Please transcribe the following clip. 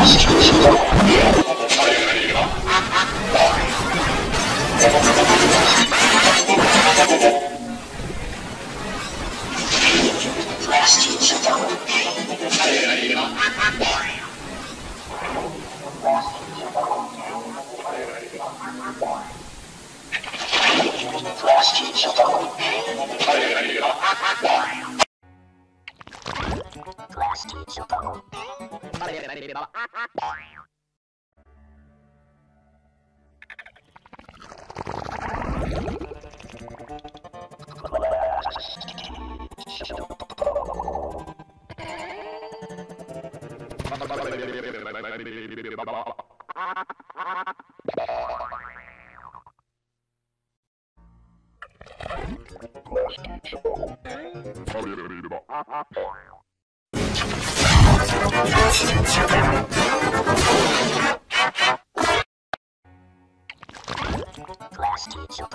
Lost each other. からバ Class teacher.